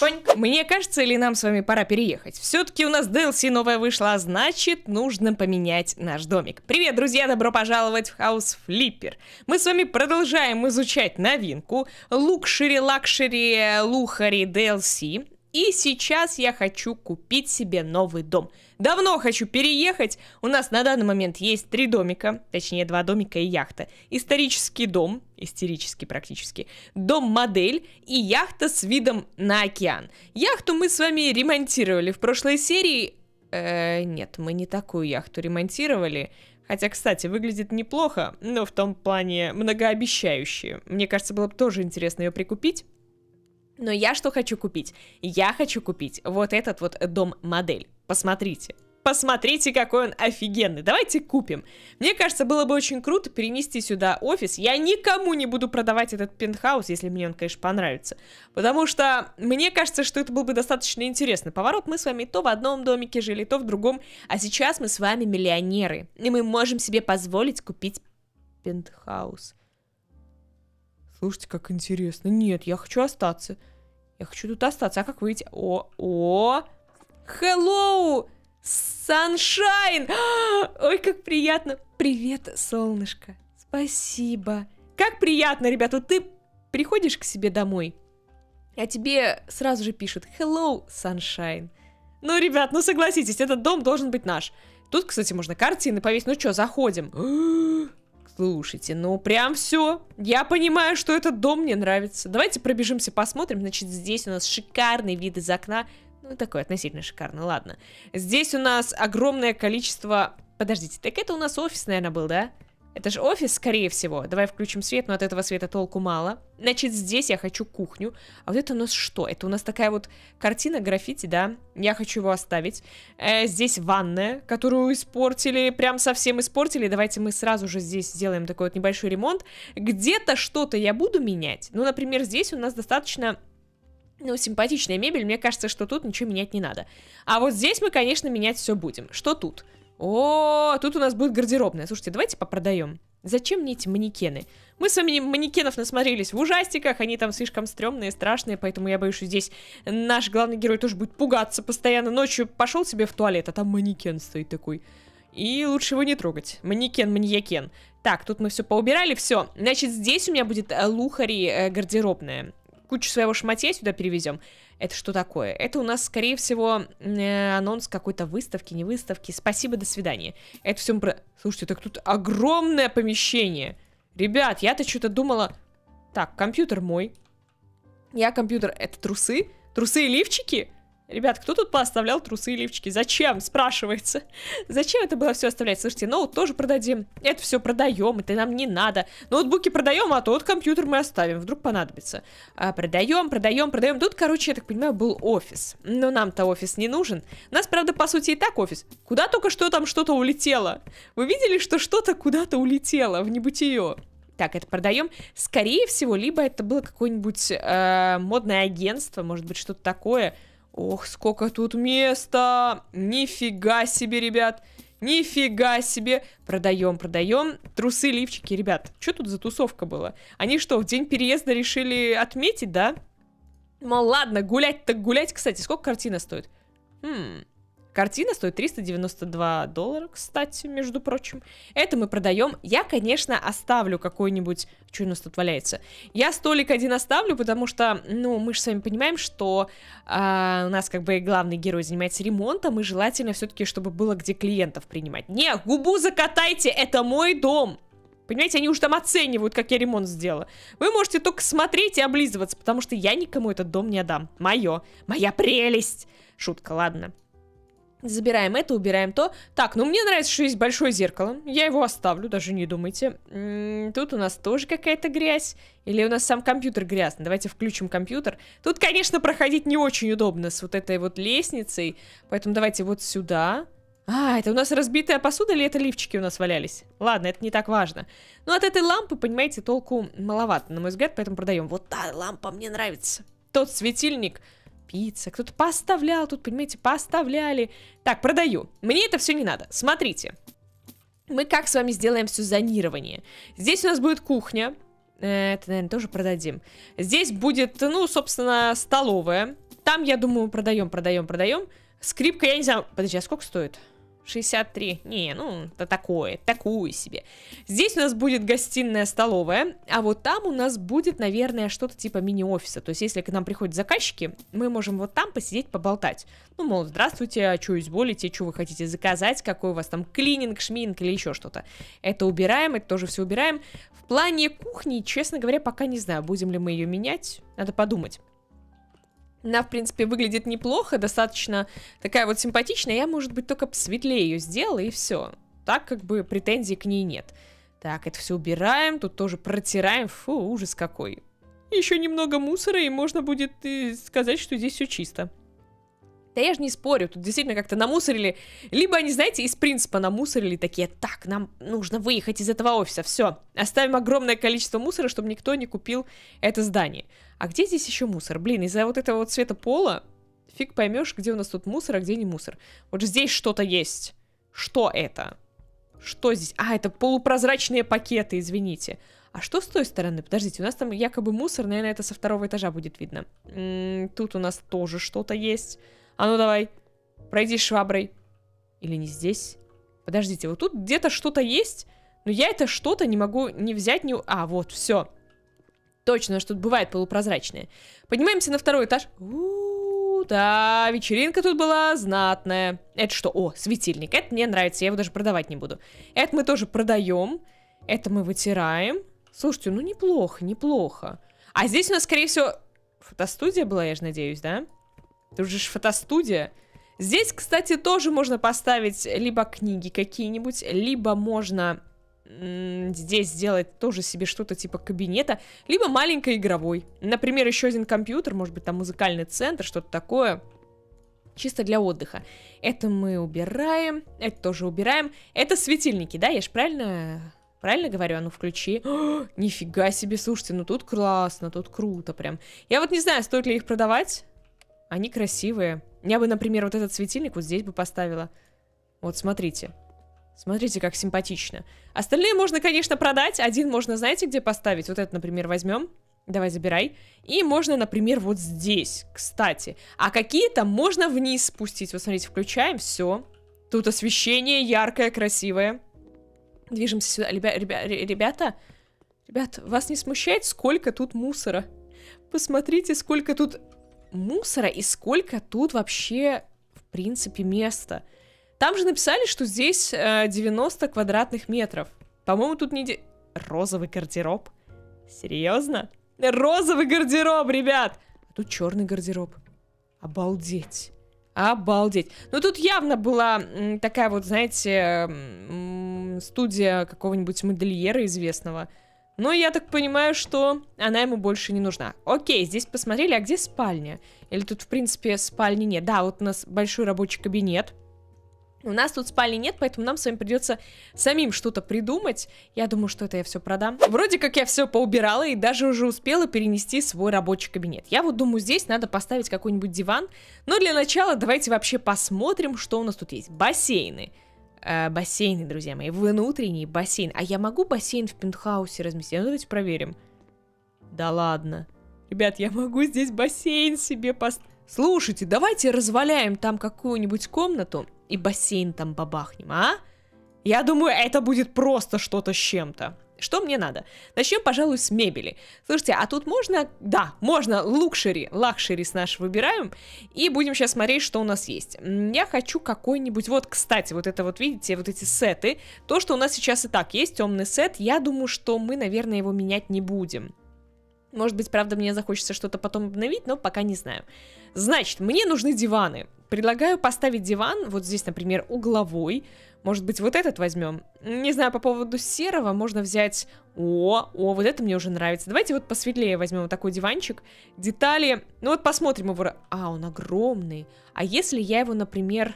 Понь. Мне кажется, или нам с вами пора переехать? Все-таки у нас DLC новая вышла, а значит, нужно поменять наш домик. Привет, друзья, добро пожаловать в House Flipper. Мы с вами продолжаем изучать новинку Luxury Luxury Luxury DLC. И сейчас я хочу купить себе новый дом. Давно хочу переехать. У нас на данный момент есть три домика, точнее два домика и яхта. Исторический дом, истерический практически, дом-модель и яхта с видом на океан. Яхту мы с вами ремонтировали в прошлой серии. Э, нет, мы не такую яхту ремонтировали. Хотя, кстати, выглядит неплохо, но в том плане многообещающие. Мне кажется, было бы тоже интересно ее прикупить. Но я что хочу купить? Я хочу купить вот этот вот дом-модель. Посмотрите. Посмотрите, какой он офигенный. Давайте купим. Мне кажется, было бы очень круто перенести сюда офис. Я никому не буду продавать этот пентхаус, если мне он, конечно, понравится. Потому что мне кажется, что это был бы достаточно интересный поворот. Мы с вами то в одном домике жили, то в другом. А сейчас мы с вами миллионеры. И мы можем себе позволить купить пентхаус. Слушайте, как интересно. Нет, я хочу остаться. Я хочу тут остаться. А как выйти? О, о! Hello! Sunshine! Ой, как приятно. Привет, солнышко. Спасибо. Как приятно, ребята. Вот ты приходишь к себе домой, а тебе сразу же пишут Hello, Sunshine. Ну, ребят, ну согласитесь, этот дом должен быть наш. Тут, кстати, можно картины повесить. Ну что, заходим. Слушайте, ну прям все. Я понимаю, что этот дом мне нравится. Давайте пробежимся, посмотрим. Значит, здесь у нас шикарный вид из окна. Ну, такой относительно шикарный, ладно. Здесь у нас огромное количество... Подождите, так это у нас офис, наверное, был, да? Это же офис, скорее всего. Давай включим свет, но от этого света толку мало. Значит, здесь я хочу кухню. А вот это у нас что? Это у нас такая вот картина граффити, да? Я хочу его оставить. Э, здесь ванная, которую испортили, прям совсем испортили. Давайте мы сразу же здесь сделаем такой вот небольшой ремонт. Где-то что-то я буду менять. Ну, например, здесь у нас достаточно ну, симпатичная мебель, мне кажется, что тут ничего менять не надо. А вот здесь мы, конечно, менять все будем. Что тут? О, тут у нас будет гардеробная. Слушайте, давайте попродаем. Зачем мне эти манекены? Мы с вами манекенов насмотрелись в ужастиках, они там слишком стрёмные, страшные, поэтому я боюсь, что здесь наш главный герой тоже будет пугаться постоянно. Ночью пошел себе в туалет, а там манекен стоит такой. И лучше его не трогать. Манекен, маньякен. Так, тут мы все поубирали, все. Значит, здесь у меня будет э, лухари э, гардеробная. Кучу своего шматья сюда перевезем. Это что такое? Это у нас, скорее всего, э, анонс какой-то выставки, не выставки. Спасибо, до свидания. Это все... Про... Слушайте, так тут огромное помещение. Ребят, я-то что-то думала... Так, компьютер мой. Я компьютер... Это трусы? Трусы и лифчики? Ребят, кто тут поставлял трусы и лифчики? Зачем? Спрашивается. Зачем это было все оставлять? Слушайте, ноут тоже продадим. Это все продаем, это нам не надо. Ноутбуки продаем, а тот компьютер мы оставим. Вдруг понадобится. А, продаем, продаем, продаем. Тут, короче, я так понимаю, был офис. Но нам-то офис не нужен. У нас, правда, по сути, и так офис. Куда только что там что-то улетело? Вы видели, что что-то куда-то улетело в небытие? Так, это продаем. Скорее всего, либо это было какое-нибудь э, модное агентство, может быть, что-то такое. Ох, сколько тут места! Нифига себе, ребят! Нифига себе! Продаем, продаем. Трусы, лифчики, ребят. Что тут за тусовка была? Они что, в день переезда решили отметить, да? Мол, ладно, гулять так гулять. Кстати, сколько картина стоит? Хм, Картина стоит 392 доллара, кстати, между прочим. Это мы продаем. Я, конечно, оставлю какой-нибудь... Что у нас тут валяется? Я столик один оставлю, потому что, ну, мы же с вами понимаем, что э, у нас как бы главный герой занимается ремонтом, и желательно все-таки, чтобы было где клиентов принимать. Не, губу закатайте, это мой дом! Понимаете, они уже там оценивают, как я ремонт сделала. Вы можете только смотреть и облизываться, потому что я никому этот дом не отдам. Мое. Моя прелесть. Шутка, ладно. Забираем это, убираем то. Так, ну мне нравится, что есть большое зеркало. Я его оставлю, даже не думайте. М -м, тут у нас тоже какая-то грязь. Или у нас сам компьютер грязный. Давайте включим компьютер. Тут, конечно, проходить не очень удобно с вот этой вот лестницей. Поэтому давайте вот сюда. А, это у нас разбитая посуда или это лифчики у нас валялись? Ладно, это не так важно. Но от этой лампы, понимаете, толку маловато, на мой взгляд, поэтому продаем. Вот та лампа мне нравится. Тот светильник пицца, кто-то поставлял тут, понимаете, поставляли. Так, продаю. Мне это все не надо. Смотрите. Мы как с вами сделаем все зонирование? Здесь у нас будет кухня. Э, это, наверное, тоже продадим. Здесь будет, ну, собственно, столовая. там, я думаю, продаем, продаем, продаем. Скрипка, я не знаю, подожди, а сколько стоит? 63. Не, ну, это такое, такую себе. Здесь у нас будет гостиная, столовая, а вот там у нас будет, наверное, что-то типа мини-офиса. То есть, если к нам приходят заказчики, мы можем вот там посидеть, поболтать. Ну, мол, здравствуйте, а что изволите, что вы хотите заказать, какой у вас там клининг, шминг или еще что-то. Это убираем, это тоже все убираем. В плане кухни, честно говоря, пока не знаю, будем ли мы ее менять, надо подумать. Она, в принципе, выглядит неплохо, достаточно такая вот симпатичная. Я, может быть, только светлее ее сделала, и все. Так, как бы, претензий к ней нет. Так, это все убираем, тут тоже протираем. Фу, ужас какой. Еще немного мусора, и можно будет э, сказать, что здесь все чисто. Да я же не спорю, тут действительно как-то намусорили. Либо они, знаете, из принципа намусорили такие, так, нам нужно выехать из этого офиса, все. Оставим огромное количество мусора, чтобы никто не купил это здание. А где здесь еще мусор? Блин, из-за вот этого вот цвета пола фиг поймешь, где у нас тут мусор, а где не мусор. Вот здесь что-то есть. Что это? Что здесь? А, это полупрозрачные пакеты, извините. А что с той стороны? Подождите, у нас там якобы мусор, наверное, это со второго этажа будет видно. М -м, тут у нас тоже что-то есть. А ну давай, пройди шваброй. Или не здесь? Подождите, вот тут где-то что-то есть, но я это что-то не могу не взять, не... А, вот, все. Точно, что тут бывает полупрозрачное. Поднимаемся на второй этаж. -у, да, вечеринка тут была знатная. Это что? О, светильник. Это мне нравится, я его даже продавать не буду. Это мы тоже продаем. Это мы вытираем. Слушайте, ну неплохо, неплохо. А здесь у нас, скорее всего, фотостудия была, я же надеюсь, да? Тут же фотостудия. Здесь, кстати, тоже можно поставить либо книги какие-нибудь, либо можно здесь сделать тоже себе что-то типа кабинета, либо маленький игровой. Например, еще один компьютер, может быть, там музыкальный центр, что-то такое. Чисто для отдыха. Это мы убираем, это тоже убираем. Это светильники, да? Я же правильно Правильно говорю? А ну включи. О, нифига себе, слушайте, ну тут классно, тут круто прям. Я вот не знаю, стоит ли их продавать. Они красивые. Я бы, например, вот этот светильник вот здесь бы поставила. Вот, смотрите. Смотрите, как симпатично. Остальные можно, конечно, продать. Один можно, знаете, где поставить? Вот этот, например, возьмем. Давай, забирай. И можно, например, вот здесь, кстати. А какие-то можно вниз спустить. Вот, смотрите, включаем, все. Тут освещение яркое, красивое. Движемся сюда. Ребя ребя ребята, ребят, вас не смущает, сколько тут мусора? Посмотрите, сколько тут мусора и сколько тут вообще, в принципе, места. Там же написали, что здесь э, 90 квадратных метров. По-моему, тут не... Де... Розовый гардероб? Серьезно? Розовый гардероб, ребят! А тут черный гардероб. Обалдеть. Обалдеть. Ну, тут явно была такая вот, знаете, студия какого-нибудь модельера известного. Но я так понимаю, что она ему больше не нужна. Окей, здесь посмотрели, а где спальня? Или тут, в принципе, спальни нет? Да, вот у нас большой рабочий кабинет. У нас тут спальни нет, поэтому нам с вами придется самим что-то придумать. Я думаю, что это я все продам. Вроде как я все поубирала и даже уже успела перенести свой рабочий кабинет. Я вот думаю, здесь надо поставить какой-нибудь диван. Но для начала давайте вообще посмотрим, что у нас тут есть. Бассейны э, бассейны, друзья мои, внутренний бассейн. А я могу бассейн в пентхаусе разместить? Ну, давайте проверим. Да ладно. Ребят, я могу здесь бассейн себе поставить. Слушайте, давайте разваляем там какую-нибудь комнату и бассейн там бабахнем, а? Я думаю, это будет просто что-то с чем-то. Что мне надо? Начнем, пожалуй, с мебели. Слушайте, а тут можно... Да, можно лукшери, с наш выбираем. И будем сейчас смотреть, что у нас есть. Я хочу какой-нибудь... Вот, кстати, вот это вот, видите, вот эти сеты. То, что у нас сейчас и так есть, темный сет. Я думаю, что мы, наверное, его менять не будем. Может быть, правда, мне захочется что-то потом обновить, но пока не знаю. Значит, мне нужны диваны. Предлагаю поставить диван, вот здесь, например, угловой. Может быть, вот этот возьмем? Не знаю, по поводу серого можно взять... О, о, вот это мне уже нравится. Давайте вот посветлее возьмем вот такой диванчик. Детали... Ну вот посмотрим его... А, он огромный. А если я его, например,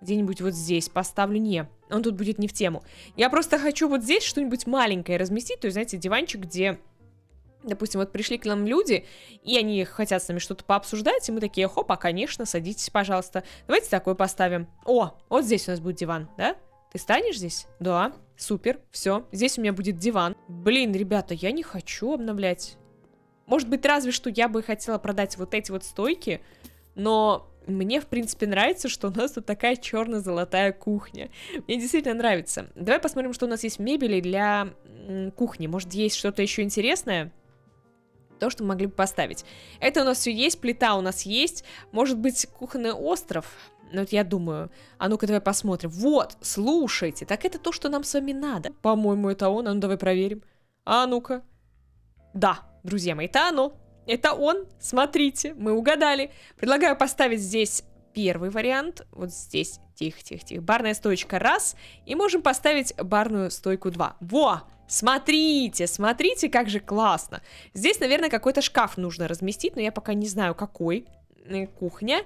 где-нибудь вот здесь поставлю? Не, он тут будет не в тему. Я просто хочу вот здесь что-нибудь маленькое разместить. То есть, знаете, диванчик, где Допустим, вот пришли к нам люди, и они хотят с нами что-то пообсуждать, и мы такие, хопа, конечно, садитесь, пожалуйста. Давайте такой поставим. О, вот здесь у нас будет диван, да? Ты станешь здесь? Да, супер, все. Здесь у меня будет диван. Блин, ребята, я не хочу обновлять. Может быть, разве что я бы хотела продать вот эти вот стойки. но мне, в принципе, нравится, что у нас тут такая черно-золотая кухня. Мне действительно нравится. Давай посмотрим, что у нас есть в мебели для кухни. Может, есть что-то еще интересное? То, что мы могли бы поставить. Это у нас все есть, плита у нас есть. Может быть, кухонный остров? Ну, вот я думаю. А ну-ка, давай посмотрим. Вот, слушайте, так это то, что нам с вами надо. По-моему, это он. А ну, давай проверим. А ну-ка. Да, друзья мои, это оно. Это он, смотрите, мы угадали. Предлагаю поставить здесь первый вариант. Вот здесь, тихо, тихо, тихо. Барная стоечка раз. И можем поставить барную стойку два. Во! Смотрите, смотрите, как же классно. Здесь, наверное, какой-то шкаф нужно разместить, но я пока не знаю, какой. Э, кухня.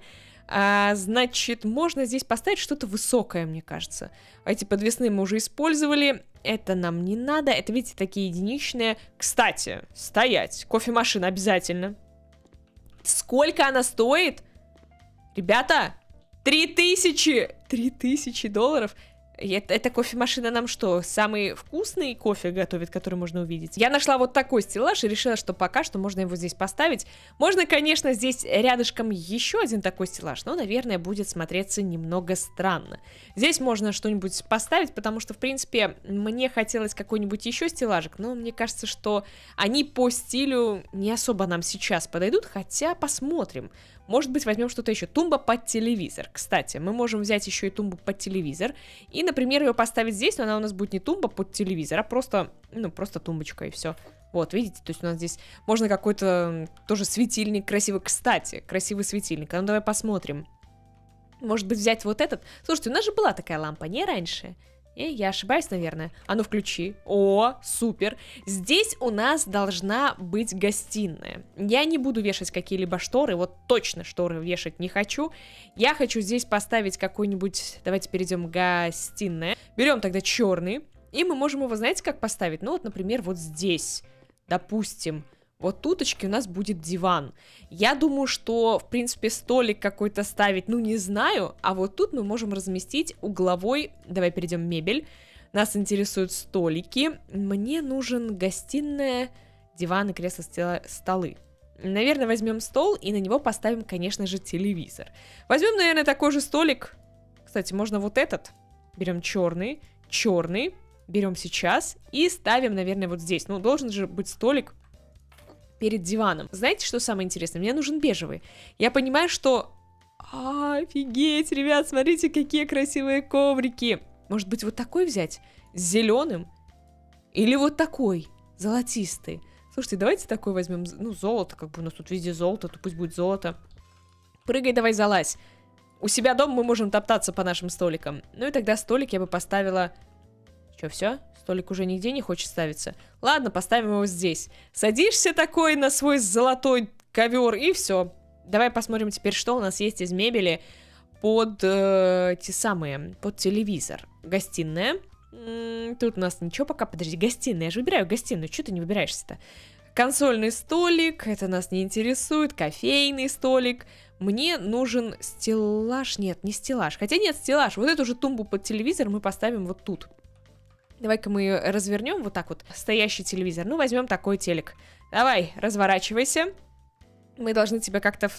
А, значит, можно здесь поставить что-то высокое, мне кажется. Эти подвесные мы уже использовали. Это нам не надо. Это, видите, такие единичные. Кстати, стоять. Кофемашина обязательно. Сколько она стоит? Ребята, 3000! 3000 долларов. Это, кофемашина нам что, самый вкусный кофе готовит, который можно увидеть? Я нашла вот такой стеллаж и решила, что пока что можно его здесь поставить. Можно, конечно, здесь рядышком еще один такой стеллаж, но, наверное, будет смотреться немного странно. Здесь можно что-нибудь поставить, потому что, в принципе, мне хотелось какой-нибудь еще стеллажик, но мне кажется, что они по стилю не особо нам сейчас подойдут, хотя посмотрим. Может быть, возьмем что-то еще. Тумба под телевизор. Кстати, мы можем взять еще и тумбу под телевизор. И, например, ее поставить здесь, но она у нас будет не тумба под телевизор, а просто, ну, просто тумбочка и все. Вот, видите, то есть у нас здесь можно какой-то тоже светильник красивый. Кстати, красивый светильник. А ну давай посмотрим. Может быть, взять вот этот? Слушайте, у нас же была такая лампа, не раньше? И я ошибаюсь, наверное. А ну включи. О, супер. Здесь у нас должна быть гостиная. Я не буду вешать какие-либо шторы. Вот точно шторы вешать не хочу. Я хочу здесь поставить какой-нибудь... Давайте перейдем гостиная. Берем тогда черный. И мы можем его, знаете, как поставить? Ну вот, например, вот здесь. Допустим. Вот туточки у нас будет диван. Я думаю, что, в принципе, столик какой-то ставить, ну, не знаю. А вот тут мы можем разместить угловой... Давай перейдем мебель. Нас интересуют столики. Мне нужен гостиная, диван и кресло, столы. Наверное, возьмем стол и на него поставим, конечно же, телевизор. Возьмем, наверное, такой же столик. Кстати, можно вот этот. Берем черный, черный. Берем сейчас и ставим, наверное, вот здесь. Ну, должен же быть столик перед диваном. Знаете, что самое интересное? Мне нужен бежевый. Я понимаю, что... Офигеть, ребят, смотрите, какие красивые коврики. Может быть, вот такой взять? С зеленым? Или вот такой, золотистый? Слушайте, давайте такой возьмем, ну, золото, как бы у нас тут везде золото, то пусть будет золото. Прыгай, давай, залазь. У себя дома мы можем топтаться по нашим столикам. Ну и тогда столик я бы поставила... Что, все? Столик уже нигде не хочет ставиться. Ладно, поставим его здесь. Садишься такой на свой золотой ковер и все. Давай посмотрим теперь, что у нас есть из мебели под э, те самые, под телевизор. Гостиная. М -м, тут у нас ничего пока, подожди, гостиная. Я же выбираю гостиную, что ты не выбираешься-то? Консольный столик, это нас не интересует, кофейный столик. Мне нужен стеллаж, нет, не стеллаж, хотя нет, стеллаж. Вот эту же тумбу под телевизор мы поставим вот тут. Давай-ка мы развернем вот так вот стоящий телевизор. Ну, возьмем такой телек. Давай, разворачивайся. Мы должны тебя как-то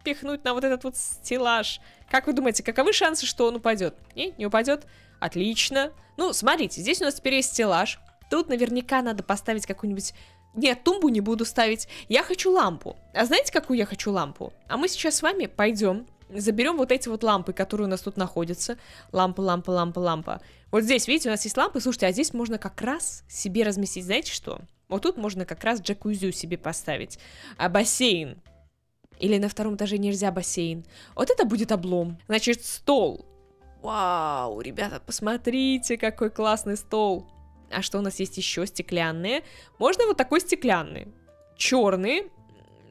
впихнуть на вот этот вот стеллаж. Как вы думаете, каковы шансы, что он упадет? Не, не упадет? Отлично. Ну, смотрите, здесь у нас теперь есть стеллаж. Тут наверняка надо поставить какую-нибудь... Нет, тумбу не буду ставить. Я хочу лампу. А знаете, какую я хочу лампу? А мы сейчас с вами пойдем заберем вот эти вот лампы, которые у нас тут находятся. Лампа, лампа, лампа, лампа. Вот здесь, видите, у нас есть лампы. Слушайте, а здесь можно как раз себе разместить, знаете что? Вот тут можно как раз джакузи себе поставить. А бассейн. Или на втором этаже нельзя бассейн. Вот это будет облом. Значит, стол. Вау, ребята, посмотрите, какой классный стол. А что у нас есть еще? Стеклянные. Можно вот такой стеклянный. Черный.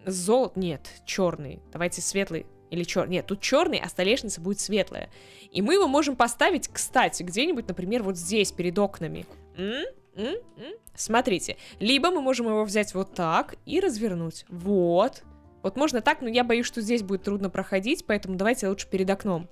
Золот... Нет, черный. Давайте светлый. Или черный. Нет, тут черный, а столешница будет светлая. И мы его можем поставить, кстати, где-нибудь, например, вот здесь, перед окнами. М? М? М? Смотрите. Либо мы можем его взять вот так и развернуть. Вот. Вот можно так, но я боюсь, что здесь будет трудно проходить, поэтому давайте лучше перед окном.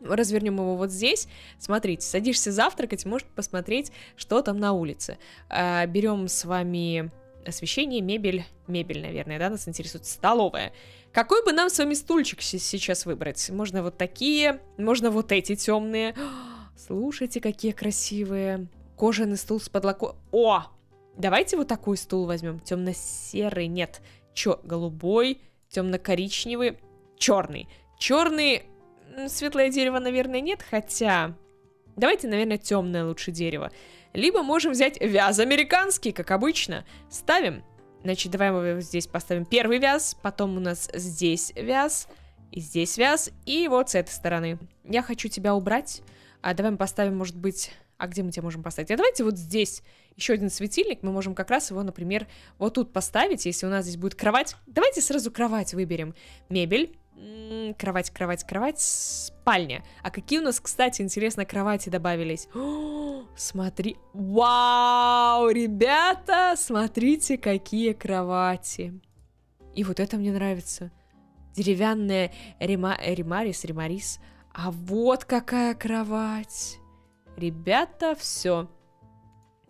Развернем его вот здесь. Смотрите, садишься завтракать, можешь посмотреть, что там на улице. А, берем с вами освещение, мебель, мебель, наверное, да, нас интересует столовая. Какой бы нам с вами стульчик сейчас выбрать? Можно вот такие, можно вот эти темные. Слушайте, какие красивые. Кожаный стул с подлокотником. О! Давайте вот такой стул возьмем. Темно-серый, нет. Чё, голубой, темно-коричневый, черный. Черный, светлое дерево, наверное, нет, хотя... Давайте, наверное, темное лучше дерево. Либо можем взять вяз американский, как обычно. Ставим. Значит, давай мы здесь поставим первый вяз, потом у нас здесь вяз, и здесь вяз, и вот с этой стороны. Я хочу тебя убрать. А давай мы поставим, может быть... А где мы тебя можем поставить? А давайте вот здесь еще один светильник. Мы можем как раз его, например, вот тут поставить, если у нас здесь будет кровать. Давайте сразу кровать выберем. Мебель кровать, кровать, кровать, спальня. А какие у нас, кстати, интересно, кровати добавились? О, смотри, вау, ребята, смотрите, какие кровати. И вот это мне нравится. Деревянная рема... ремарис, ремарис. А вот какая кровать. Ребята, все.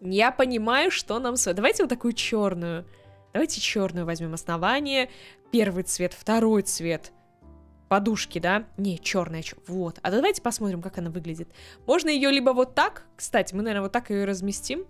Я понимаю, что нам... Давайте вот такую черную. Давайте черную возьмем основание. Первый цвет, второй цвет подушки, да? Не, черная, вот. А давайте посмотрим, как она выглядит. Можно ее либо вот так, кстати, мы, наверное, вот так ее разместим.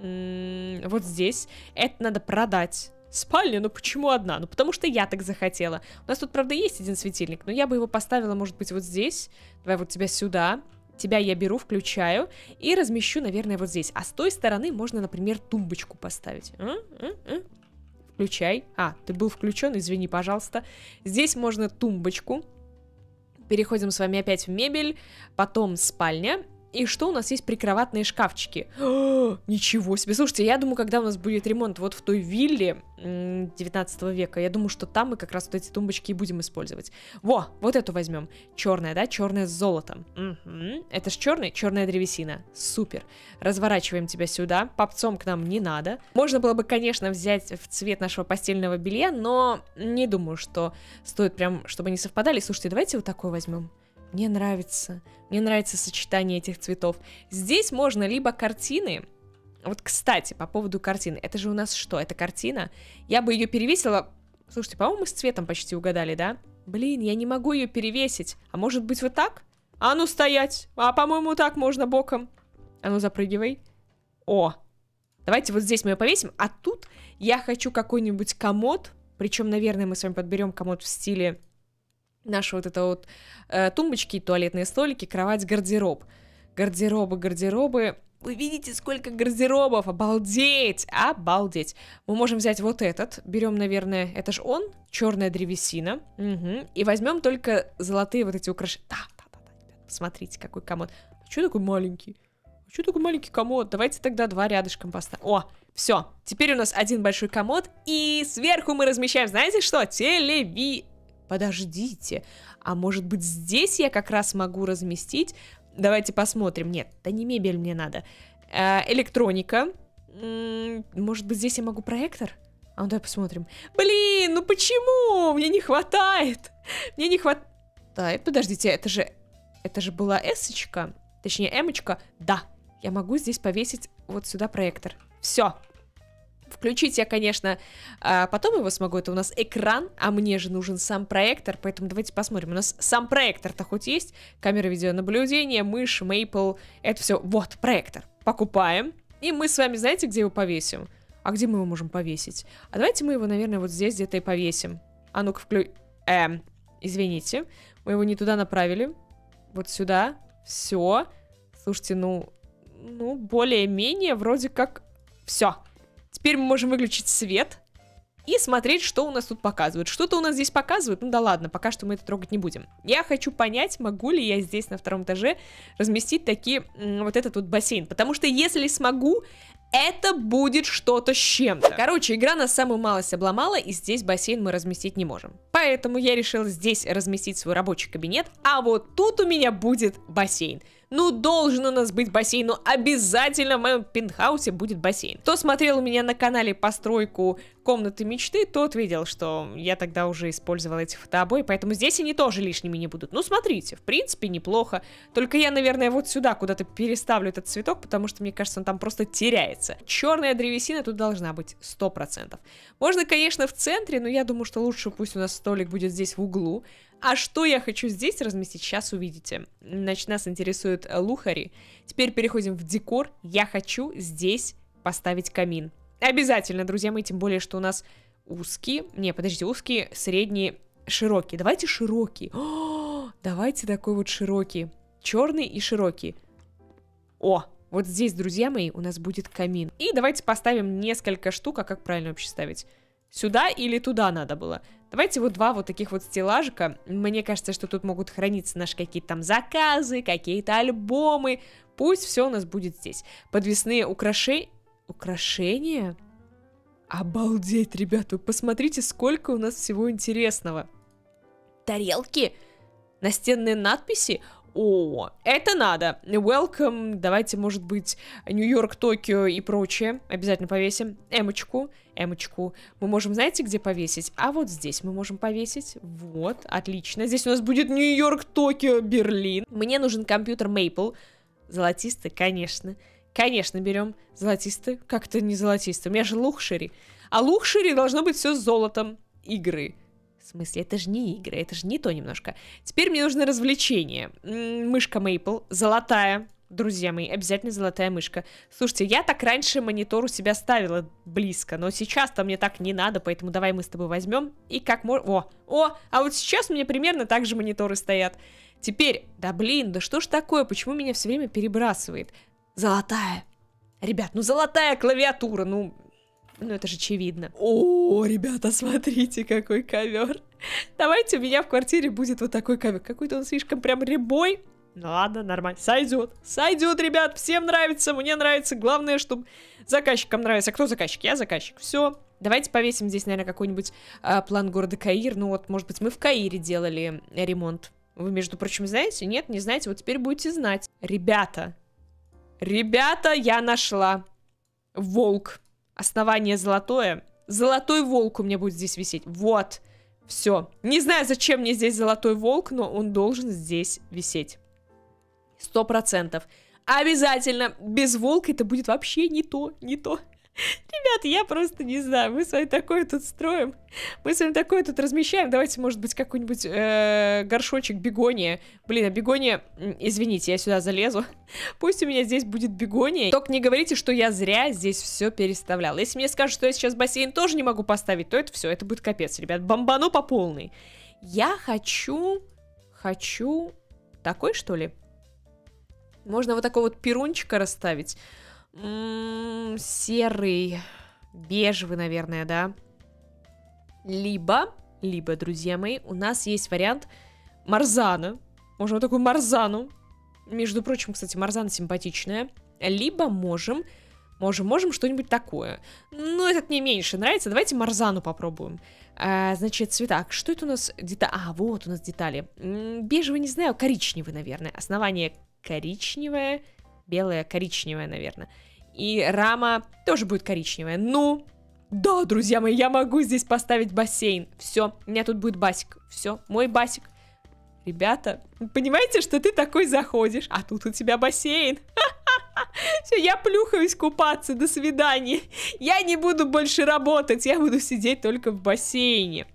М-м, вот здесь. Это надо продать. Спальня, ну почему одна? Ну потому что я так захотела. У нас тут, правда, есть один светильник, но я бы его поставила, может быть, вот здесь. Давай вот тебя сюда. Тебя я беру, включаю и размещу, наверное, вот здесь. А с той стороны можно, например, тумбочку поставить. Включай. А, ты был включен, извини, пожалуйста. Здесь можно тумбочку. Переходим с вами опять в мебель, потом спальня. И что у нас есть прикроватные шкафчики? О, ничего себе. Слушайте, я думаю, когда у нас будет ремонт вот в той вилле 19 века, я думаю, что там мы как раз вот эти тумбочки и будем использовать. Во, вот эту возьмем. Черная, да? Черная с золотом. Это ж черный, черная древесина. Супер. Разворачиваем тебя сюда. Попцом к нам не надо. Можно было бы, конечно, взять в цвет нашего постельного белья, но не думаю, что стоит прям, чтобы они совпадали. Слушайте, давайте вот такой возьмем. Мне нравится. Мне нравится сочетание этих цветов. Здесь можно либо картины. Вот, кстати, по поводу картины. Это же у нас что? Это картина? Я бы ее перевесила... Слушайте, по-моему, с цветом почти угадали, да? Блин, я не могу ее перевесить. А может быть вот так? А ну стоять! А, по-моему, так можно боком. А ну запрыгивай. О! Давайте вот здесь мы ее повесим. А тут я хочу какой-нибудь комод. Причем, наверное, мы с вами подберем комод в стиле наши вот это вот э, тумбочки, туалетные столики, кровать, гардероб. Гардеробы, гардеробы. Вы видите, сколько гардеробов, обалдеть, обалдеть. Мы можем взять вот этот, берем, наверное, это же он, черная древесина, угу. и возьмем только золотые вот эти украшения. Да, да, да, да, посмотрите, какой комод. А что такой маленький? А что такой маленький комод? Давайте тогда два рядышком поставим. О, все, теперь у нас один большой комод, и сверху мы размещаем, знаете что, телеви подождите, а может быть здесь я как раз могу разместить? Давайте посмотрим. Нет, да не мебель мне надо. Э, электроника. Может быть здесь я могу проектор? А ну давай посмотрим. Блин, ну почему? Мне не хватает. Мне не хватает. Подождите, это же... Это же была эсочка. Точнее, эмочка. Да, я могу здесь повесить вот сюда проектор. Все, Включить я, конечно, а, потом его смогу, это у нас экран, а мне же нужен сам проектор, поэтому давайте посмотрим. У нас сам проектор-то хоть есть, камера видеонаблюдения, мышь, мейпл, это все, вот, проектор. Покупаем, и мы с вами, знаете, где его повесим? А где мы его можем повесить? А давайте мы его, наверное, вот здесь где-то и повесим. А ну-ка, вклю... Эм, извините, мы его не туда направили. Вот сюда, все. Слушайте, ну, ну, более-менее вроде как... Все, Теперь мы можем выключить свет и смотреть, что у нас тут показывают. Что-то у нас здесь показывают, ну да ладно, пока что мы это трогать не будем. Я хочу понять, могу ли я здесь на втором этаже разместить такие, вот этот вот бассейн. Потому что если смогу, это будет что-то с чем-то. Короче, игра нас самую малость обломала, и здесь бассейн мы разместить не можем. Поэтому я решил здесь разместить свой рабочий кабинет, а вот тут у меня будет бассейн. Ну, должен у нас быть бассейн, ну, обязательно в моем пентхаусе будет бассейн. Кто смотрел у меня на канале постройку комнаты мечты, тот видел, что я тогда уже использовала эти фотообои, поэтому здесь они тоже лишними не будут. Ну, смотрите, в принципе, неплохо. Только я, наверное, вот сюда куда-то переставлю этот цветок, потому что, мне кажется, он там просто теряется. Черная древесина тут должна быть 100%. Можно, конечно, в центре, но я думаю, что лучше пусть у нас столик будет здесь в углу. А что я хочу здесь разместить, сейчас увидите. Значит, нас интересует лухари. Теперь переходим в декор. Я хочу здесь поставить камин. Обязательно, друзья мои, тем более, что у нас узкие, не, подождите, узкие, средние, широкие. Давайте широкий. О, давайте такой вот широкий. Черный и широкий. О, вот здесь, друзья мои, у нас будет камин. И давайте поставим несколько штук, а как правильно вообще ставить? Сюда или туда надо было? Давайте вот два вот таких вот стеллажика. Мне кажется, что тут могут храниться наши какие-то там заказы, какие-то альбомы. Пусть все у нас будет здесь. Подвесные украшения Украшения? Обалдеть, ребята, посмотрите, сколько у нас всего интересного. Тарелки? Настенные надписи? О, это надо. Welcome, давайте, может быть, Нью-Йорк, Токио и прочее. Обязательно повесим. Эмочку, эмочку. Мы можем, знаете, где повесить? А вот здесь мы можем повесить. Вот, отлично. Здесь у нас будет Нью-Йорк, Токио, Берлин. Мне нужен компьютер Maple. Золотистый, конечно. Конечно, берем золотистый. Как это не золотистый? У меня же лухшери. А лухшери должно быть все с золотом игры. Смысле, это же не игры, это же не то немножко. Теперь мне нужно развлечение. Мышка Мейпл, золотая. Друзья мои, обязательно золотая мышка. Слушайте, я так раньше монитор у себя ставила близко, но сейчас-то мне так не надо, поэтому давай мы с тобой возьмем и как можно... О, о, а вот сейчас у меня примерно так же мониторы стоят. Теперь, да блин, да что ж такое, почему меня все время перебрасывает? Золотая. Ребят, ну золотая клавиатура, ну... Ну это же очевидно. О, ребята, смотрите, какой ковер. Давайте у меня в квартире будет вот такой ковер. Какой-то он слишком прям рябой. Ну ладно, нормально. Сойдет. Сойдет, ребят. Всем нравится, мне нравится. Главное, чтобы заказчикам нравится. Кто заказчик? Я заказчик. Все. Давайте повесим здесь, наверное, какой-нибудь э, план города Каир. Ну вот, может быть, мы в Каире делали ремонт. Вы, между прочим, знаете? Нет, не знаете? Вот теперь будете знать. Ребята, Ребята, я нашла. Волк. Основание золотое. Золотой волк у меня будет здесь висеть. Вот. Все. Не знаю, зачем мне здесь золотой волк, но он должен здесь висеть. Сто процентов. Обязательно. Без волка это будет вообще не то, не то. Ребят, я просто не знаю, мы с вами такое тут строим, мы с вами такое тут размещаем, давайте, может быть, какой-нибудь э, горшочек бегония, блин, а бегония, извините, я сюда залезу, пусть у меня здесь будет бегония, только не говорите, что я зря здесь все переставляла, если мне скажут, что я сейчас бассейн тоже не могу поставить, то это все, это будет капец, ребят, бомбану по полной. Я хочу, хочу такой, что ли? Можно вот такого вот перунчика расставить, Серый, бежевый, наверное, да. Либо, либо, друзья мои, у нас есть вариант Марзана. Можем вот такую Марзану. Между прочим, кстати, Марзана симпатичная. Либо можем, можем, можем что-нибудь такое. Ну, этот мне меньше нравится. Давайте Марзану попробуем. А, значит, цвета. Что это у нас? Детали. А, вот у нас детали. Бежевый, не знаю, коричневый, наверное. Основание коричневое белая, коричневая, наверное. И рама тоже будет коричневая. Ну, да, друзья мои, я могу здесь поставить бассейн. Все, у меня тут будет басик. Все, мой басик. Ребята, понимаете, что ты такой заходишь, а тут у тебя бассейн. Все, я плюхаюсь купаться, до свидания. Я не буду больше работать, я буду сидеть только в бассейне.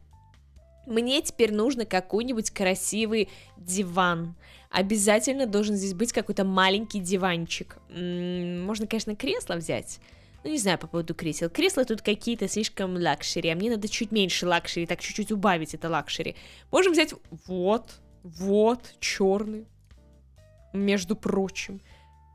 Мне теперь нужно какой-нибудь красивый диван. Обязательно должен здесь быть какой-то маленький диванчик. можно, конечно, кресло взять. Ну, не знаю по поводу кресел. Кресла тут какие-то слишком luxury, а мне надо чуть меньше luxury, так чуть-чуть убавить это luxury. Можем взять вот, вот, черный, между прочим.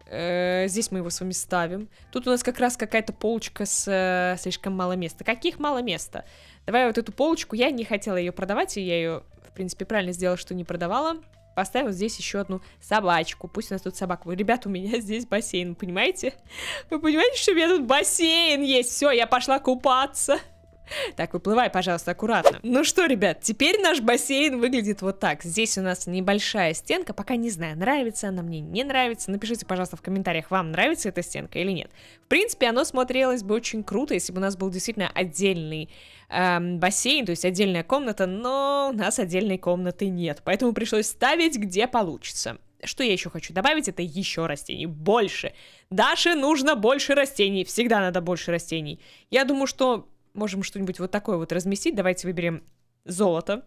Э здесь мы его с вами ставим. Тут у нас как раз какая-то полочка с э слишком мало места. Каких мало места? Давай вот эту полочку, я не хотела ее продавать, и я ее, в принципе, правильно сделала, что не продавала поставил здесь еще одну собачку. Пусть у нас тут собака. Ребята, у меня здесь бассейн, понимаете? Вы понимаете, что у меня тут бассейн есть? Все, я пошла купаться. Так, выплывай, пожалуйста, аккуратно. Ну что, ребят, теперь наш бассейн выглядит вот так. Здесь у нас небольшая стенка, пока не знаю, нравится она мне, не нравится. Напишите, пожалуйста, в комментариях, вам нравится эта стенка или нет. В принципе, оно смотрелось бы очень круто, если бы у нас был действительно отдельный эм, бассейн, то есть отдельная комната, но у нас отдельной комнаты нет, поэтому пришлось ставить где получится. Что я еще хочу добавить, это еще растений, больше. Даше нужно больше растений, всегда надо больше растений. Я думаю, что можем что-нибудь вот такое вот разместить. Давайте выберем золото.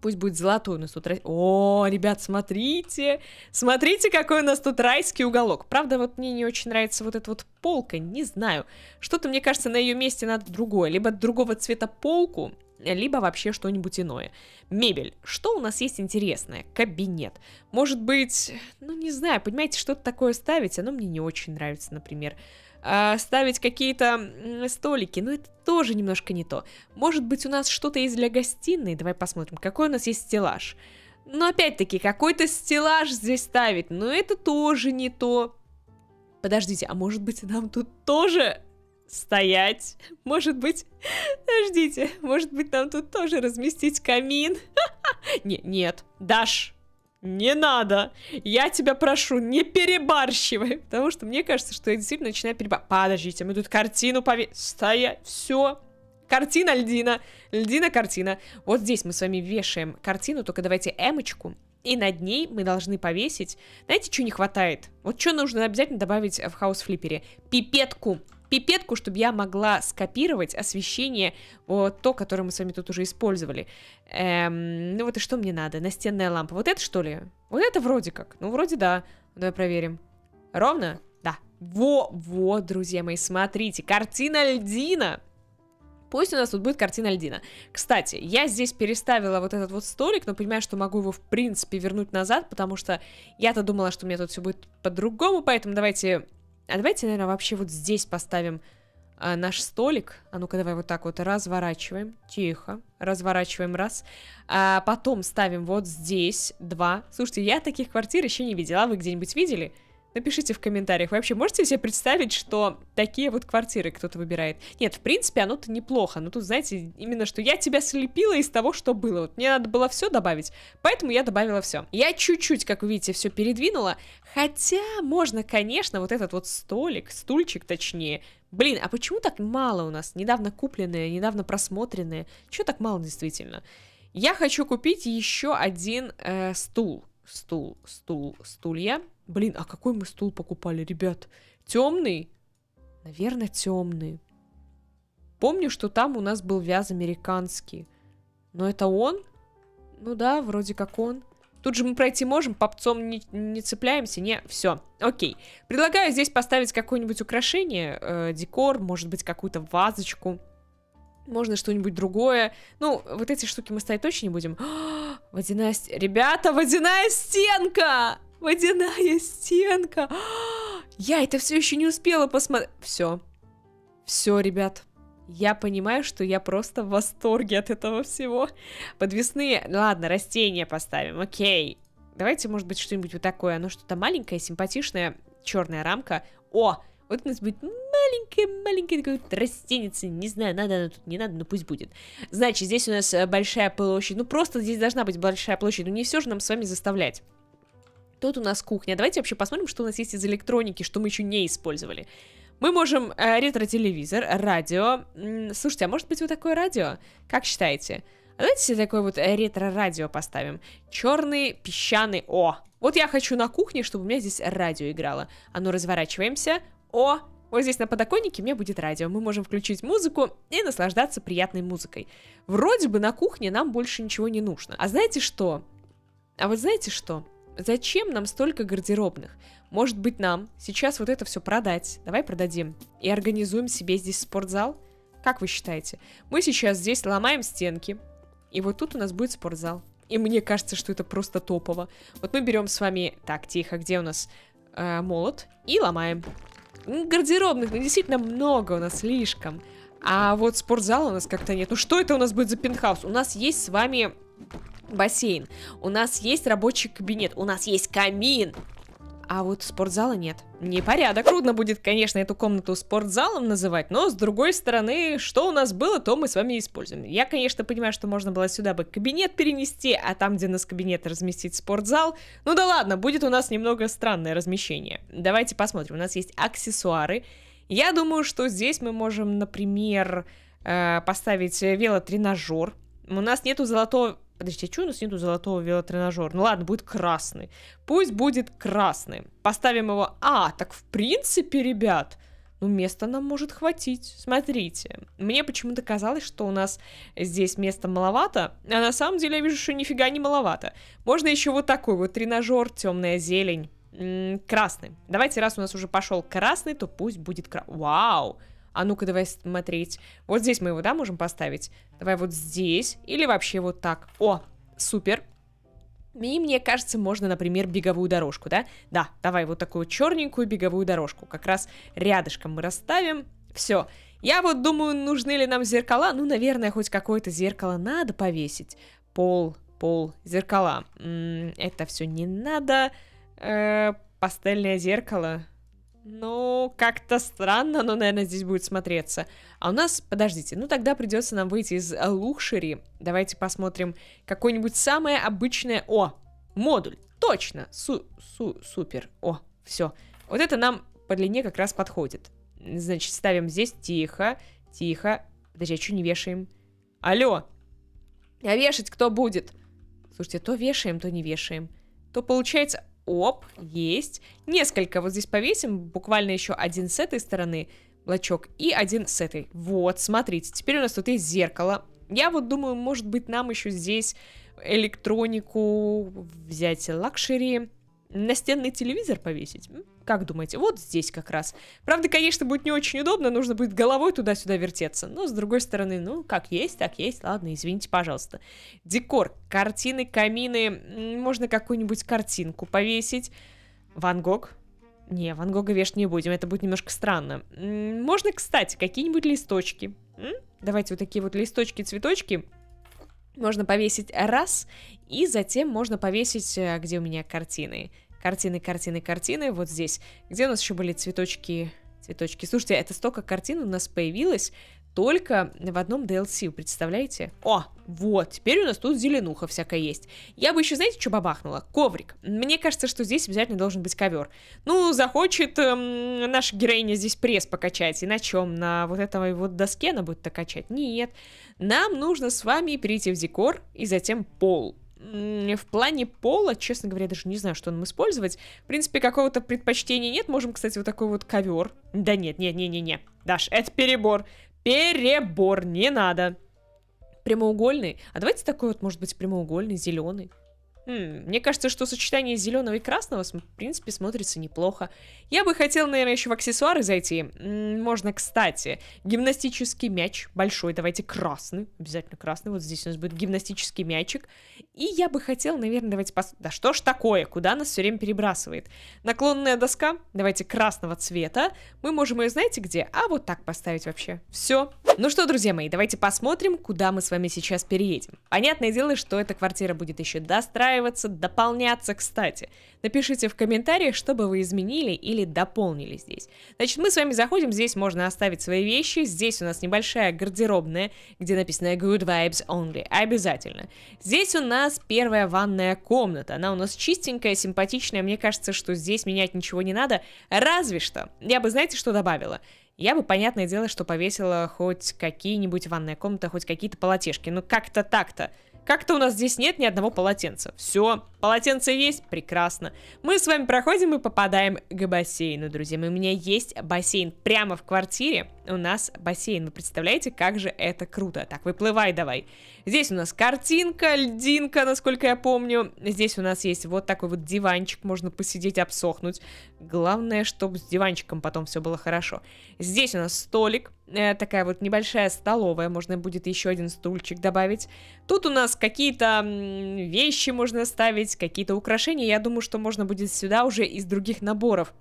Пусть будет золотой у нас тут. О, ребят, смотрите! Смотрите, какой у нас тут райский уголок. Правда, вот мне не очень нравится вот эта вот полка, не знаю. Что-то, мне кажется, на ее месте надо другое. Либо другого цвета полку, либо вообще что-нибудь иное. Мебель. Что у нас есть интересное? Кабинет. Может быть, ну не знаю, понимаете, что-то такое ставить, оно мне не очень нравится, например. А, ставить какие-то столики, но это тоже немножко не то. Может быть, у нас что-то есть для гостиной? Давай посмотрим, какой у нас есть стеллаж. Но опять-таки, какой-то стеллаж здесь ставить, но это тоже не то. Подождите, а может быть нам тут тоже стоять? Может быть... Подождите, может быть нам тут тоже разместить камин? Не, нет, Даш, не надо. Я тебя прошу, не перебарщивай. Потому что мне кажется, что я действительно начинаю перебарщивать. Подождите, мы тут картину пове... Стоять, все. Картина льдина. Льдина картина. Вот здесь мы с вами вешаем картину, только давайте эмочку. И над ней мы должны повесить... Знаете, что не хватает? Вот что нужно обязательно добавить в хаус флиппере? Пипетку пипетку, чтобы я могла скопировать освещение, вот то, которое мы с вами тут уже использовали. Эм, ну вот и что мне надо? Настенная лампа. Вот это что ли? Вот это вроде как. Ну вроде да. Давай проверим. Ровно? Да. Во, вот, друзья мои, смотрите. Картина льдина. Пусть у нас тут будет картина льдина. Кстати, я здесь переставила вот этот вот столик, но понимаю, что могу его в принципе вернуть назад, потому что я-то думала, что у меня тут все будет по-другому, поэтому давайте а давайте, наверное, вообще вот здесь поставим а, наш столик. А ну-ка, давай вот так вот разворачиваем. Тихо. Разворачиваем раз. А потом ставим вот здесь два. Слушайте, я таких квартир еще не видела. Вы где-нибудь видели? Напишите в комментариях. Вы вообще можете себе представить, что такие вот квартиры кто-то выбирает? Нет, в принципе, оно-то неплохо. Но тут, знаете, именно что я тебя слепила из того, что было. Вот мне надо было все добавить, поэтому я добавила все. Я чуть-чуть, как вы видите, все передвинула. Хотя можно, конечно, вот этот вот столик, стульчик точнее. Блин, а почему так мало у нас? Недавно купленные, недавно просмотренные. Чего так мало действительно? Я хочу купить еще один э, стул. Стул, стул, стулья. Блин, а какой мы стул покупали, ребят? Темный? Наверное, темный. Помню, что там у нас был вяз американский. Но это он? Ну да, вроде как он. Тут же мы пройти можем, попцом не, не цепляемся, не, все, окей. Предлагаю здесь поставить какое-нибудь украшение, э, декор, может быть, какую-то вазочку. Можно что-нибудь другое. Ну, вот эти штуки мы ставить точно не будем. водяная... Ребята, водяная стенка! Водяная стенка. Я это все еще не успела посмотреть. Все. Все, ребят. Я понимаю, что я просто в восторге от этого всего. Подвесные... Ладно, растения поставим, окей. Давайте, может быть, что-нибудь вот такое. Оно что-то маленькое, симпатичное. Черная рамка. О, вот у нас будет маленькая-маленькая такая вот растеница. Не знаю, надо она тут, не надо, но пусть будет. Значит, здесь у нас э, большая площадь. Ну, просто здесь должна быть большая площадь. Но не все же нам с вами заставлять. Тут у нас кухня. Давайте вообще посмотрим, что у нас есть из электроники, что мы еще не использовали. Мы можем э, ретро-телевизор, радио. Слушайте, а может быть вот такое радио? Как считаете? А давайте себе такое вот э, ретро-радио поставим. Черный, песчаный. О! Вот я хочу на кухне, чтобы у меня здесь радио играло. А ну, разворачиваемся. О! Вот здесь на подоконнике меня будет радио. Мы можем включить музыку и наслаждаться приятной музыкой. Вроде бы на кухне нам больше ничего не нужно. А знаете что? А вот знаете что? Зачем нам столько гардеробных? Может быть нам сейчас вот это все продать? Давай продадим. И организуем себе здесь спортзал? Как вы считаете? Мы сейчас здесь ломаем стенки. И вот тут у нас будет спортзал. И мне кажется, что это просто топово. Вот мы берем с вами... Так, тихо, где у нас э, молот? И ломаем. Гардеробных, ну действительно много у нас, слишком. А вот спортзала у нас как-то нет. Ну что это у нас будет за пентхаус? У нас есть с вами бассейн. У нас есть рабочий кабинет. У нас есть камин. а вот спортзала нет. Непорядок. Трудно будет, конечно, эту комнату спортзалом называть, но, с другой стороны, что у нас было, то мы с вами используем. Я, конечно, понимаю, что можно было сюда бы кабинет перенести, а там, где у нас кабинет, разместить спортзал. Ну да ладно, будет у нас немного странное размещение. Давайте посмотрим. У нас есть аксессуары. Я думаю, что здесь мы можем, например, э, поставить велотренажер. У нас нету золотого Подождите, а что у нас нету золотого велотренажера? Ну ладно, будет красный. Пусть будет красный. Поставим его... А, так в принципе, ребят, ну места нам может хватить. Смотрите. Мне почему-то казалось, что у нас здесь места маловато, а на самом деле я вижу, что нифига не маловато. Можно еще вот такой вот тренажер, темная зелень. М -м, красный. Давайте, раз у нас уже пошел красный, то пусть будет красный. Вау! А ну-ка, давай смотреть. Вот здесь мы его, да, можем поставить? Давай вот здесь. Или вообще вот так. О, супер. И мне кажется, можно, например, беговую дорожку, да? Да, давай вот такую черненькую беговую дорожку. Как раз рядышком мы расставим. Все. Я вот думаю, нужны ли нам зеркала. Ну, наверное, хоть какое-то зеркало надо повесить. Пол, пол, зеркала. М -м, это все не надо. Э -э, пастельное зеркало. Ну, как-то странно, но, наверное, здесь будет смотреться. А у нас, подождите, ну тогда придется нам выйти из лукшери. Давайте посмотрим какое-нибудь самое обычное... О, модуль, точно, су су супер. О, все. Вот это нам по длине как раз подходит. Значит, ставим здесь тихо, тихо. Подожди, а что не вешаем? Алло, а вешать кто будет? Слушайте, то вешаем, то не вешаем. То получается... Оп, есть. Несколько вот здесь повесим, буквально еще один с этой стороны блочок и один с этой. Вот, смотрите, теперь у нас тут есть зеркало. Я вот думаю, может быть, нам еще здесь электронику взять luxury, настенный телевизор повесить. Как думаете? Вот здесь как раз. Правда, конечно, будет не очень удобно, нужно будет головой туда-сюда вертеться. Но, с другой стороны, ну, как есть, так есть. Ладно, извините, пожалуйста. Декор. Картины, камины. Можно какую-нибудь картинку повесить. Ван Гог. Не, Ван Гога вешать не будем, это будет немножко странно. Можно, кстати, какие-нибудь листочки. Давайте вот такие вот листочки-цветочки можно повесить раз, и затем можно повесить, э, где у меня картины. Картины, картины, картины, вот здесь. Где у нас еще были цветочки, цветочки. Слушайте, это столько картин у нас появилось, только в одном DLC, представляете? О, вот, теперь у нас тут зеленуха всякая есть. Я бы еще, знаете, что бабахнула? Коврик. Мне кажется, что здесь обязательно должен быть ковер. Ну, захочет эм, наша героиня здесь пресс покачать, и на чем? На вот этой вот доске она будет-то качать? Нет. Нам нужно с вами перейти в декор и затем пол в плане пола, честно говоря, даже не знаю, что нам использовать. В принципе, какого-то предпочтения нет. Можем, кстати, вот такой вот ковер. Да нет, нет, нет, нет, нет. Даш, это перебор. Перебор, не надо. Прямоугольный. А давайте такой вот, может быть, прямоугольный, зеленый. Мне кажется, что сочетание зеленого и красного, в принципе, смотрится неплохо. Я бы хотел, наверное, еще в аксессуары зайти. Можно, кстати, гимнастический мяч большой, давайте красный, обязательно красный. Вот здесь у нас будет гимнастический мячик. И я бы хотел, наверное, давайте пос... Да что ж такое, куда нас все время перебрасывает? Наклонная доска, давайте красного цвета. Мы можем ее, знаете где? А вот так поставить вообще. Все. Ну что, друзья мои, давайте посмотрим, куда мы с вами сейчас переедем. Понятное дело, что эта квартира будет еще достраиваться настраиваться, дополняться, кстати. Напишите в комментариях, что бы вы изменили или дополнили здесь. Значит, мы с вами заходим, здесь можно оставить свои вещи, здесь у нас небольшая гардеробная, где написано Good Vibes Only, обязательно. Здесь у нас первая ванная комната, она у нас чистенькая, симпатичная, мне кажется, что здесь менять ничего не надо, разве что. Я бы, знаете, что добавила? Я бы, понятное дело, что повесила хоть какие-нибудь ванная комната, хоть какие-то полотешки. Ну, как-то так-то. Как-то у нас здесь нет ни одного полотенца. Все, полотенце есть? Прекрасно. Мы с вами проходим и попадаем к бассейну, друзья. У меня есть бассейн прямо в квартире. У нас бассейн. Вы представляете, как же это круто. Так, выплывай давай. Здесь у нас картинка, льдинка, насколько я помню. Здесь у нас есть вот такой вот диванчик. Можно посидеть, обсохнуть. Главное, чтобы с диванчиком потом все было хорошо. Здесь у нас столик. Э, такая вот небольшая столовая, можно будет еще один стульчик добавить. Тут у нас какие-то вещи можно ставить, какие-то украшения. Я думаю, что можно будет сюда уже из других наборов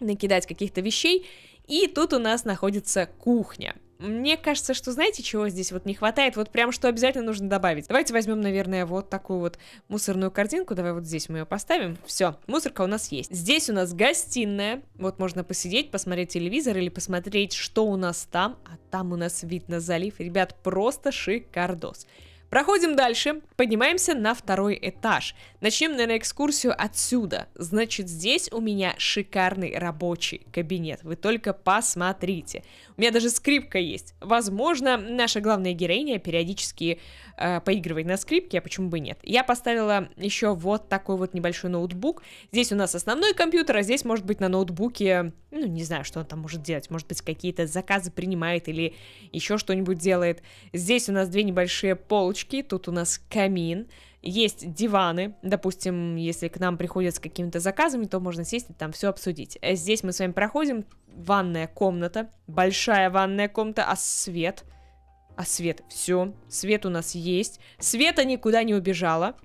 накидать каких-то вещей. И тут у нас находится кухня. Мне кажется, что знаете, чего здесь вот не хватает? Вот прям что обязательно нужно добавить. Давайте возьмем, наверное, вот такую вот мусорную корзинку. Давай вот здесь мы ее поставим. Все, мусорка у нас есть. Здесь у нас гостиная. Вот можно посидеть, посмотреть телевизор или посмотреть, что у нас там. А там у нас вид на залив. Ребят, просто шикардос. Проходим дальше, поднимаемся на второй этаж. Начнем, наверное, экскурсию отсюда. Значит, здесь у меня шикарный рабочий кабинет. Вы только посмотрите. У меня даже скрипка есть. Возможно, наша главная героиня периодически э, поигрывает на скрипке, а почему бы нет. Я поставила еще вот такой вот небольшой ноутбук. Здесь у нас основной компьютер, а здесь может быть на ноутбуке, ну, не знаю, что он там может делать. Может быть, какие-то заказы принимает или еще что-нибудь делает. Здесь у нас две небольшие полочки, тут у нас камин. Есть диваны, допустим, если к нам приходят с какими-то заказами, то можно сесть и там все обсудить. Э, здесь мы с вами проходим, ванная комната, большая ванная комната, а свет – а свет, все, свет у нас есть. Света никуда не убежала.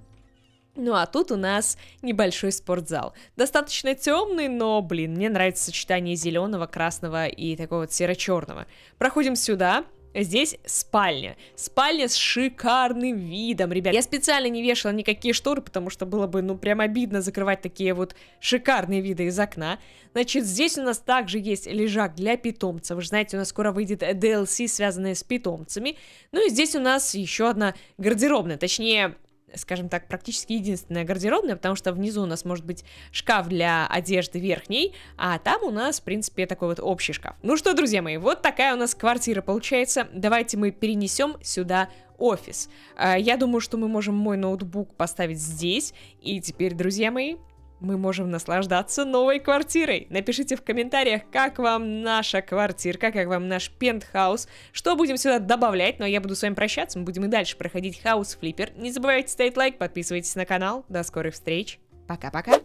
Ну а тут у нас небольшой спортзал. Достаточно темный, но, блин, мне нравится сочетание зеленого, красного и такого вот серо-черного. Проходим сюда. Здесь спальня. Спальня с шикарным видом, ребят. Я специально не вешала никакие шторы, потому что было бы, ну, прям обидно закрывать такие вот шикарные виды из окна. Значит, здесь у нас также есть лежак для питомцев. Вы же знаете, у нас скоро выйдет DLC, связанная с питомцами. Ну и здесь у нас еще одна гардеробная, точнее, скажем так, практически единственная гардеробная, потому что внизу у нас может быть шкаф для одежды верхней, а там у нас, в принципе, такой вот общий шкаф. Ну что, друзья мои, вот такая у нас квартира получается. Давайте мы перенесем сюда офис. А, я думаю, что мы можем мой ноутбук поставить здесь. И теперь, друзья мои, мы можем наслаждаться новой квартирой. Напишите в комментариях, как вам наша квартирка, как вам наш пентхаус, что будем сюда добавлять, но я буду с вами прощаться, мы будем и дальше проходить House Flipper. Не забывайте ставить лайк, подписывайтесь на канал. До скорых встреч. Пока-пока.